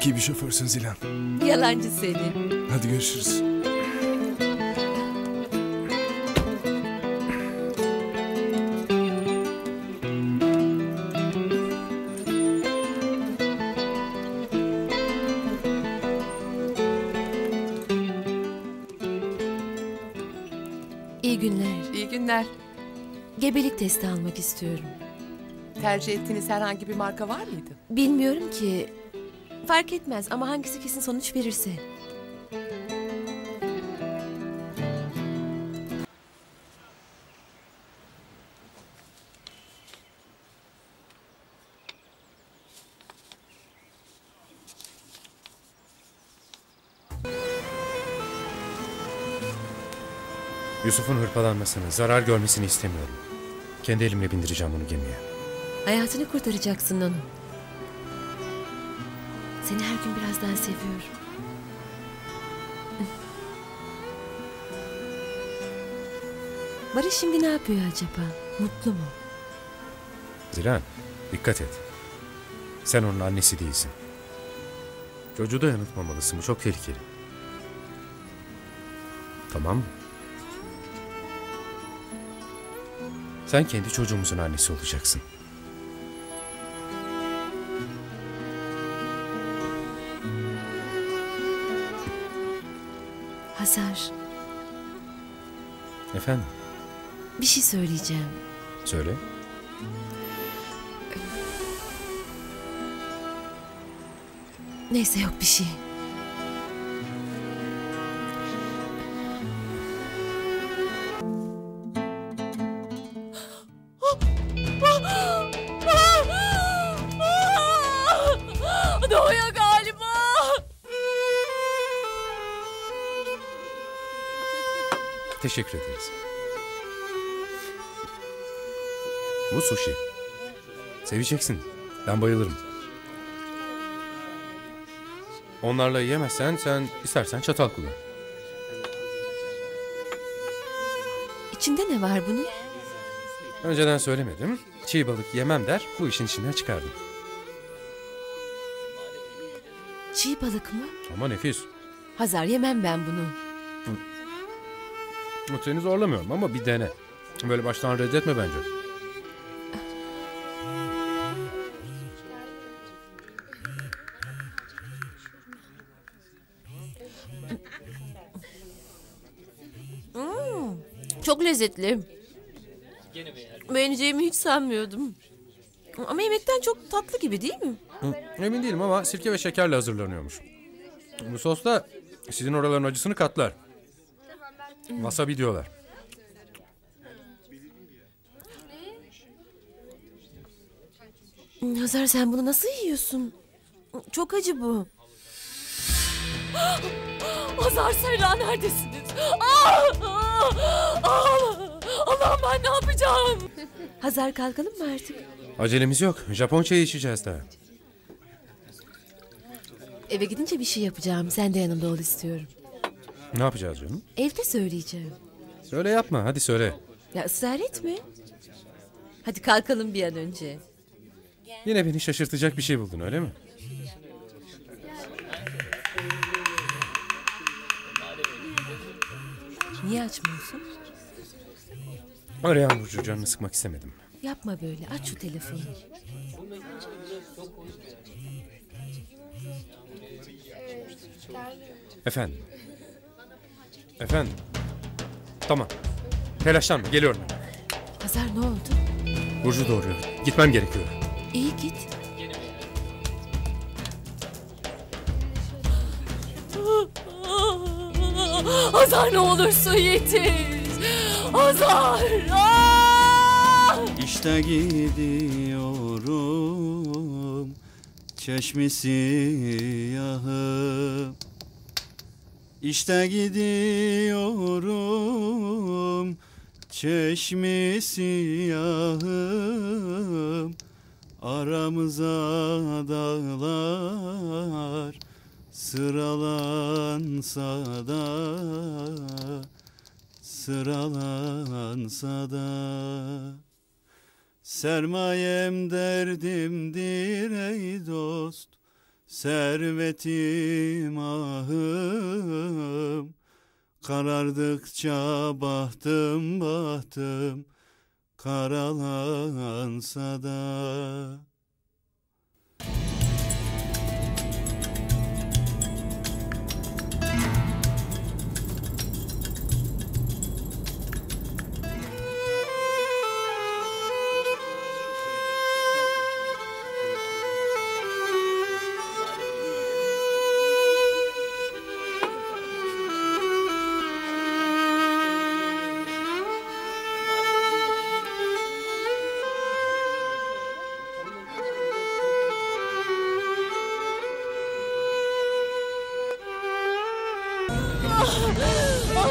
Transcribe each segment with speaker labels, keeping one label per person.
Speaker 1: Çok iyi bir şoförsün Zilan.
Speaker 2: Yalancı seni.
Speaker 1: Hadi görüşürüz.
Speaker 2: İyi günler.
Speaker 3: İyi günler.
Speaker 2: Gebelik testi almak istiyorum.
Speaker 3: Tercih ettiğiniz herhangi bir marka var mıydı?
Speaker 2: Bilmiyorum ki. Fark etmez ama hangisi kesin sonuç verirse.
Speaker 4: Yusuf'un hırpalanmasını, zarar görmesini istemiyorum. Kendi elimle bindireceğim onu gemiye.
Speaker 2: Hayatını kurtaracaksın onun. Seni her gün biraz daha seviyorum. Barış şimdi ne yapıyor acaba? Mutlu mu?
Speaker 4: Zilan, dikkat et. Sen onun annesi değilsin. Çocuğu da yanıltmamalısın. Bu çok tehlikeli. Tamam mı? Sen kendi çocuğumuzun annesi olacaksın.
Speaker 2: Hazar,
Speaker 4: Efendim,
Speaker 2: bir şey söyleyeceğim.
Speaker 4: söyle.
Speaker 2: Neyse yok bir şey.
Speaker 3: Doğuyor
Speaker 4: Teşekkür ederiz. Bu sushi. Seveceksin. Ben bayılırım. Onlarla yiyemezsen sen istersen çatal kullan.
Speaker 2: İçinde ne var bunun?
Speaker 4: Önceden söylemedim. Çiğ balık yemem der. Bu işin içinden çıkardım.
Speaker 2: Çiğ balık mı?
Speaker 4: Ama nefis.
Speaker 2: Hazar yemem ben bunu.
Speaker 4: Seni zorlamıyorum ama bir dene. Böyle baştan reddetme bence.
Speaker 2: Çok lezzetli. Beğeneceğimi hiç sanmıyordum. Ama yemekten çok tatlı gibi değil mi?
Speaker 4: Hı, Emin değilim ama sirke ve şekerle hazırlanıyormuş. Bu sos da sizin oraların acısını katlar. Wasabi diyorlar.
Speaker 2: Hazar sen bunu nasıl yiyorsun? Çok acı bu.
Speaker 3: Hazar Serra neredesiniz? Ah! Ah! Ah! Allah'ım ben ne yapacağım?
Speaker 2: Hazar kalkalım mı artık?
Speaker 4: Acelemiz yok. Japon çayı içeceğiz daha.
Speaker 2: Eve gidince bir şey yapacağım. Sen de yanımda ol istiyorum.
Speaker 4: Ne yapacağız canım?
Speaker 2: Evde söyleyeceğim.
Speaker 4: Söyle yapma. Hadi söyle.
Speaker 2: Ya ısrar etme. Hadi kalkalım bir an önce.
Speaker 4: Yine beni şaşırtacak bir şey buldun öyle mi?
Speaker 2: Niye açmıyorsun?
Speaker 4: Arayan Burcu canını sıkmak istemedim.
Speaker 2: Yapma böyle. Aç şu telefonu.
Speaker 4: Efendim. Efendim. Tamam. Telaşlanma geliyorum.
Speaker 2: Hazar ne oldu?
Speaker 4: Burcu doğuruyor. Gitmem gerekiyor.
Speaker 2: İyi git.
Speaker 3: Hazar ne olursun yetiş. Hazar. Ah!
Speaker 5: İşte gidiyorum çeşmesi yahım İşte gidiyorum çeşmesi yahım Aramıza dağlar sıralansa da Sıralansa da. Sermayem derdimdir ey dost servetim ahım. Karardıkça bahtım bahtım. Karalansa da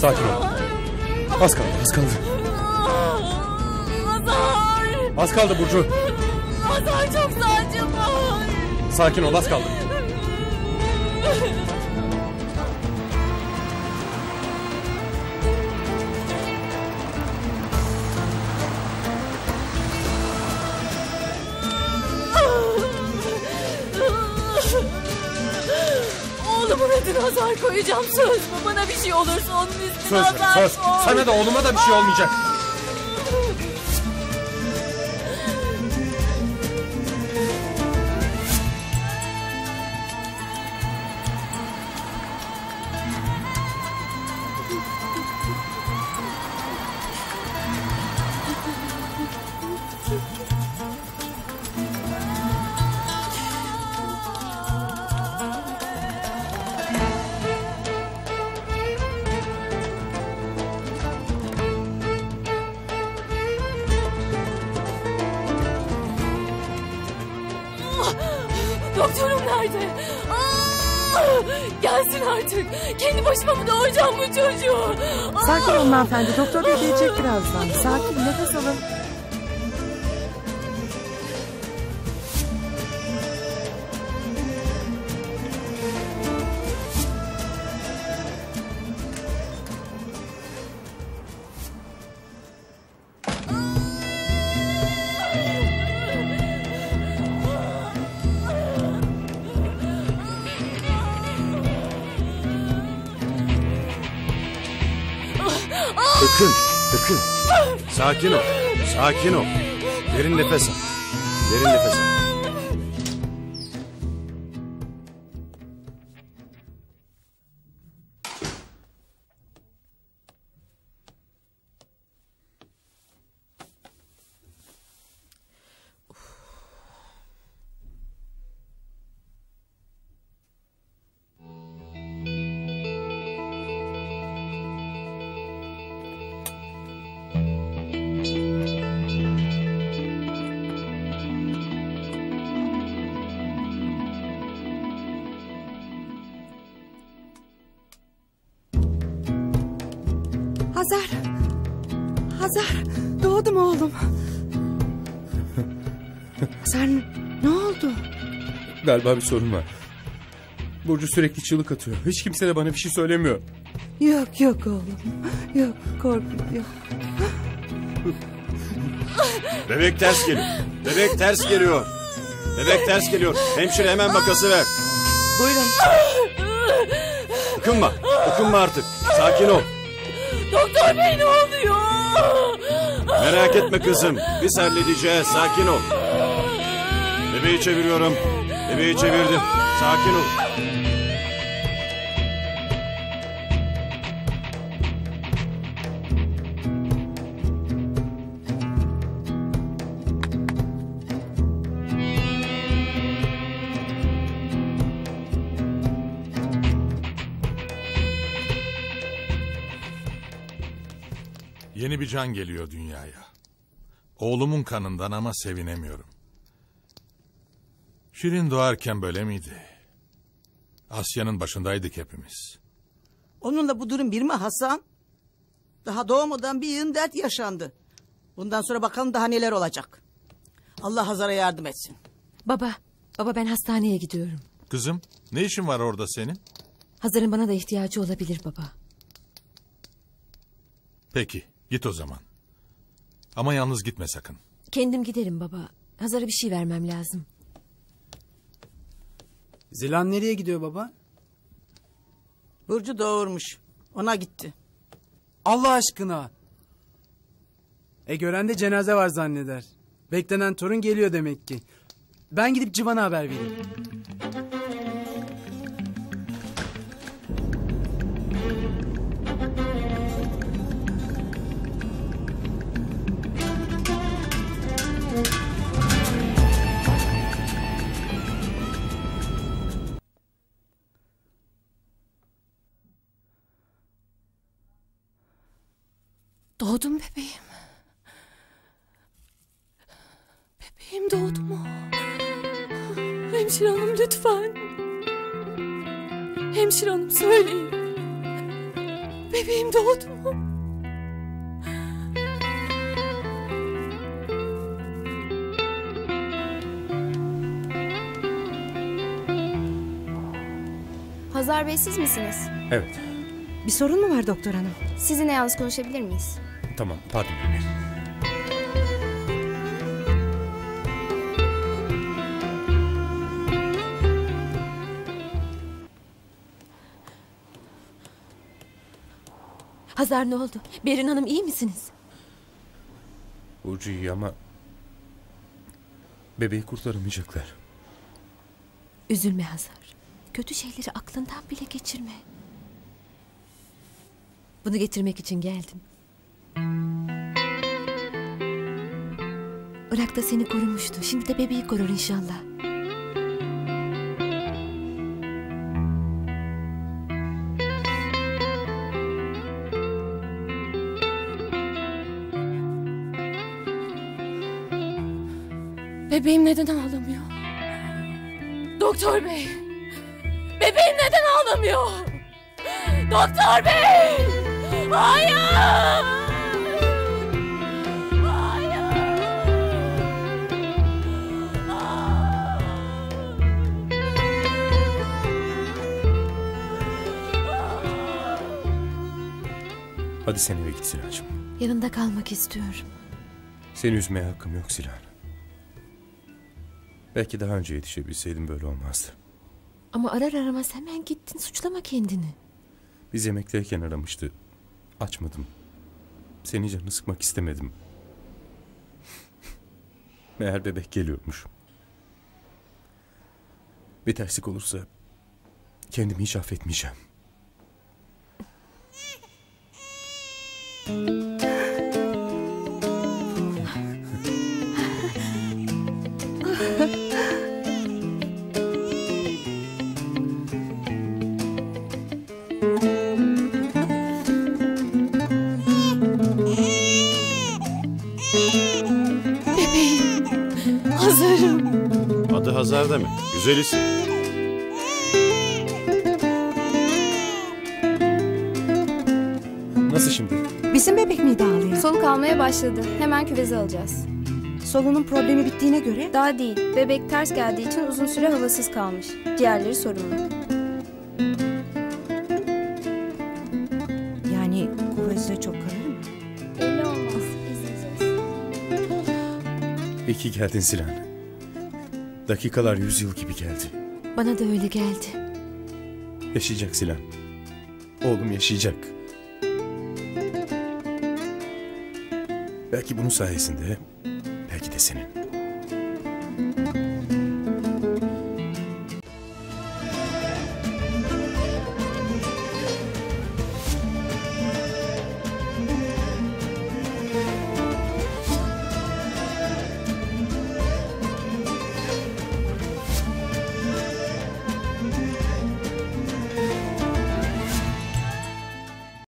Speaker 4: Sakin ol. Az kaldı, az kaldı.
Speaker 3: Hazar!
Speaker 4: Az kaldı Burcu.
Speaker 3: Hazar çok sancım var.
Speaker 4: Sakin ol, az kaldı.
Speaker 3: Hazar koyacağım söz mü? Bana bir şey olursa onun üstüne
Speaker 4: Söz ver,
Speaker 3: Hazar
Speaker 4: söz.
Speaker 3: koy.
Speaker 4: Sana da oğluma da bir şey olmayacak.
Speaker 3: Nerede? Aa! Gelsin artık. Kendi başıma mı doğuracağım bu çocuğu? Aa!
Speaker 6: Sakin olun hanımefendi. Doktor bey gelecek birazdan. Sakin nefes alın.
Speaker 7: Akın, Akın. Sakin ol, sakin ol. Derin nefes al. Derin nefes al.
Speaker 6: Hazar. Doğdu mu oğlum? Hazar ne oldu?
Speaker 4: Galiba bir sorun var. Burcu sürekli çığlık atıyor. Hiç kimse de bana bir şey söylemiyor.
Speaker 6: Yok yok oğlum. Yok korkma yok.
Speaker 5: Bebek ters geliyor. Bebek ters geliyor. Bebek ters geliyor. Hemşire hemen makası ver.
Speaker 6: Buyurun.
Speaker 5: Dokunma. Dokunma artık. Sakin ol.
Speaker 3: Doktor bey ne oluyor?
Speaker 5: Merak etme kızım. Biz halledeceğiz. Sakin ol. Bebeği çeviriyorum. Bebeği çevirdim. Sakin ol.
Speaker 8: Yeni bir can geliyor dünyaya. Oğlumun kanından ama sevinemiyorum. Şirin doğarken böyle miydi? Asya'nın başındaydık hepimiz.
Speaker 9: Onunla bu durum bir mi Hasan? Daha doğmadan bir yığın dert yaşandı. Bundan sonra bakalım daha neler olacak. Allah Hazar'a yardım etsin.
Speaker 2: Baba, baba ben hastaneye gidiyorum.
Speaker 8: Kızım, ne işin var orada senin?
Speaker 2: Hazar'ın bana da ihtiyacı olabilir baba.
Speaker 8: Peki, git o zaman. Ama yalnız gitme sakın.
Speaker 2: Kendim giderim baba. Hazar'a bir şey vermem lazım.
Speaker 10: Zilan nereye gidiyor baba?
Speaker 9: Burcu doğurmuş. Ona gitti.
Speaker 10: Allah aşkına. E gören de cenaze var zanneder. Beklenen torun geliyor demek ki. Ben gidip Civan'a haber vereyim.
Speaker 3: Doğdum bebeğim. Bebeğim doğdu mu? Hemşire hanım lütfen. Hemşire hanım söyleyin. Bebeğim doğdu mu?
Speaker 11: Hazar Bey siz misiniz?
Speaker 4: Evet.
Speaker 6: Bir sorun mu var doktor hanım?
Speaker 11: Sizinle yalnız konuşabilir miyiz?
Speaker 4: Tamam pardon Emir.
Speaker 2: Hazar ne oldu? Berin Hanım iyi misiniz?
Speaker 4: Burcu iyi ama... Bebeği kurtaramayacaklar.
Speaker 2: Üzülme Hazar. Kötü şeyleri aklından bile geçirme. Bunu getirmek için geldim. Irak'ta seni korumuştu. Şimdi de bebeği korur inşallah.
Speaker 3: Bebeğim neden ağlamıyor? Doktor bey. Bebeğim neden ağlamıyor? Doktor bey. Hayır.
Speaker 4: Hadi sen eve git Silah'cığım.
Speaker 2: Yanında kalmak istiyorum.
Speaker 4: Seni üzmeye hakkım yok Silah. Belki daha önce yetişebilseydim böyle olmazdı.
Speaker 2: Ama arar aramaz hemen gittin suçlama kendini.
Speaker 4: Biz yemekteyken aramıştı. Açmadım. Seni canını sıkmak istemedim. Meğer bebek geliyormuş. Bir terslik olursa kendimi hiç affetmeyeceğim.
Speaker 3: Bebeğim. Hazırım.
Speaker 5: Adı Hazar demek. Güzel
Speaker 11: almaya başladı. Hemen küveze alacağız.
Speaker 6: Solunun problemi bittiğine göre
Speaker 11: Daha değil. Bebek ters geldiği için uzun süre havasız kalmış. Diğerleri sorunlu.
Speaker 6: yani kuvvetse çok kalır mı?
Speaker 11: Belli olmaz. İzleyeceğiz.
Speaker 4: İyi ki geldin Sinan. Dakikalar yüz yıl gibi geldi.
Speaker 2: Bana da öyle geldi.
Speaker 4: Yaşayacak Sinan. Oğlum yaşayacak. Belki bunun sayesinde, belki de senin.